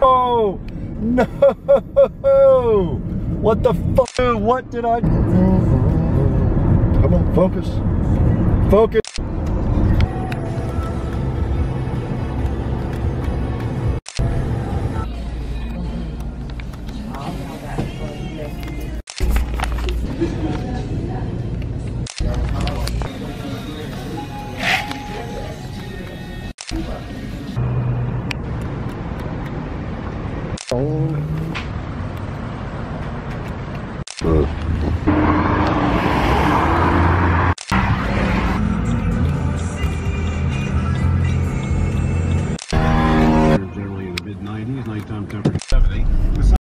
No! No! What the fuck? What did I? do? Come on, focus. Focus. Phone. Uh.